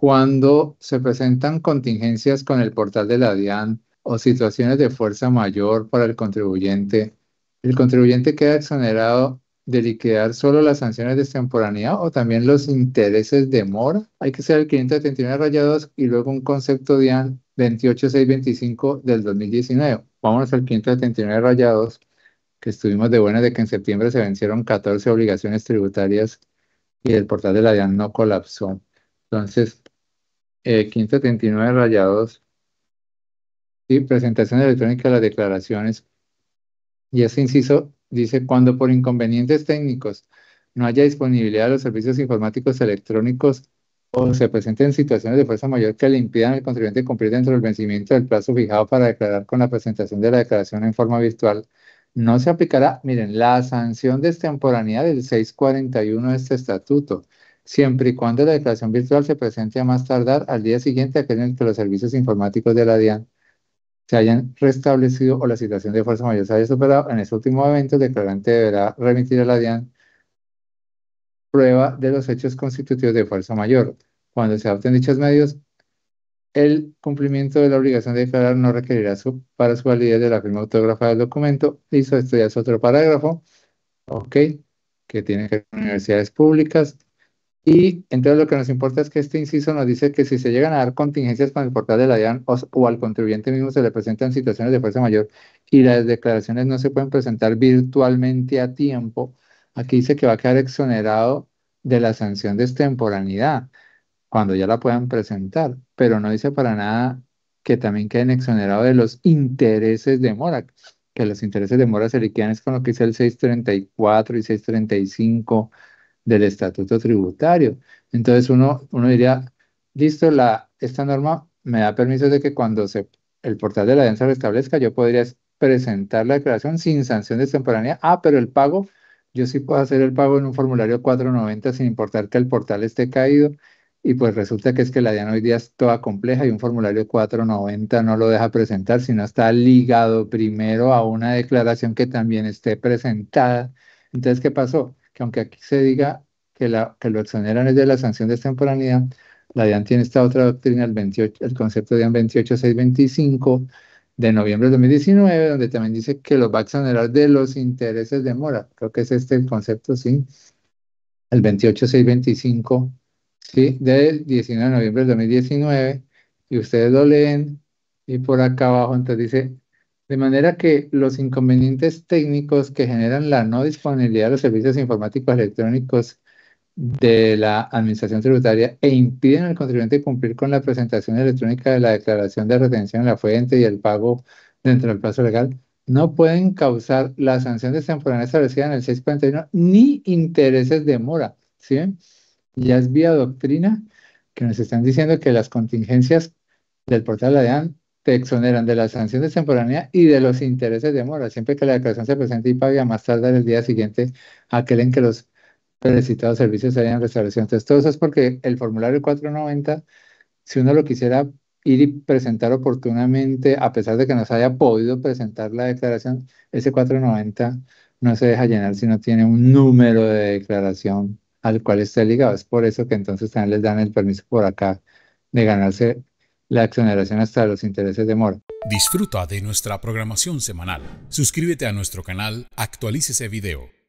cuando se presentan contingencias con el portal de la DIAN o situaciones de fuerza mayor para el contribuyente, el contribuyente queda exonerado de liquidar solo las sanciones de extemporaneidad o también los intereses de mora. Hay que ser el 539 rayados y luego un concepto DIAN 28625 del 2019. Vámonos al 539 rayados, que estuvimos de buena de que en septiembre se vencieron 14 obligaciones tributarias y el portal de la DIAN no colapsó. Entonces, eh, 539 rayados. Y presentación electrónica de las declaraciones. Y ese inciso dice, cuando por inconvenientes técnicos no haya disponibilidad de los servicios informáticos electrónicos o se presenten situaciones de fuerza mayor que le impidan al contribuyente cumplir dentro del vencimiento del plazo fijado para declarar con la presentación de la declaración en forma virtual, no se aplicará, miren, la sanción de extemporaneidad del 641 de este estatuto, siempre y cuando la declaración virtual se presente a más tardar al día siguiente aquel en que los servicios informáticos de la DIAN se hayan restablecido o la situación de fuerza mayor se haya superado, en ese último evento el declarante deberá remitir a la DIAN prueba de los hechos constitutivos de fuerza mayor. Cuando se adopten dichos medios, el cumplimiento de la obligación de declarar no requerirá su, para su validez de la firma autógrafa del documento. Listo, esto ya es otro parágrafo. Ok, que tiene que ver con universidades públicas. Y entonces lo que nos importa es que este inciso nos dice que si se llegan a dar contingencias con el portal de la DIAN o, al contribuyente mismo se le presentan situaciones de fuerza mayor y las declaraciones no se pueden presentar virtualmente a tiempo, aquí dice que va a quedar exonerado de la sanción de extemporaneidad cuando ya la puedan presentar, pero no dice para nada que también queden exonerados de los intereses de mora, que los intereses de mora se liquidan es con lo que dice el 634 y 635 del estatuto tributario. Entonces uno, uno diría, listo, la, esta norma me da permiso de que cuando se, el portal de la DEN se restablezca, yo podría presentar la declaración sin sanción de extemporaneidad. Ah, pero el pago, yo sí puedo hacer el pago en un formulario 490 sin importar que el portal esté caído. Y pues resulta que es que la DIAN hoy día es toda compleja y un formulario 490 no lo deja presentar, sino está ligado primero a una declaración que también esté presentada. Entonces, ¿qué pasó? Aunque aquí se diga que, la, que lo exoneran es de la sanción de extemporaneidad, la DIAN tiene esta otra doctrina, el, 28, el concepto de DIAN 28625 de noviembre de 2019, donde también dice que lo va a exonerar de los intereses de mora. Creo que es este el concepto, sí. El 28625, sí, del 19 de noviembre de 2019, y ustedes lo leen, y por acá abajo entonces dice de manera que los inconvenientes técnicos que generan la no disponibilidad de los servicios informáticos electrónicos de la Administración Tributaria e impiden al contribuyente cumplir con la presentación electrónica de la declaración de retención en la fuente y el pago dentro del plazo legal, no pueden causar la sanción de temporalidad establecida en el 641 ni intereses de mora. ¿sí? Ya es vía doctrina que nos están diciendo que las contingencias del portal ADEAN te exoneran de la sanción de temporanea y de los intereses de mora, siempre que la declaración se presente y pague a más tarde el día siguiente aquel en que los solicitados servicios se hayan restablecido. Entonces, todo eso es porque el formulario 490, si uno lo quisiera ir y presentar oportunamente, a pesar de que no se haya podido presentar la declaración, ese 490 no se deja llenar si no tiene un número de declaración al cual esté ligado. Es por eso que entonces también les dan el permiso por acá de ganarse la exoneración hasta los intereses de mora. Disfruta de nuestra programación semanal. Suscríbete a nuestro canal, actualícese video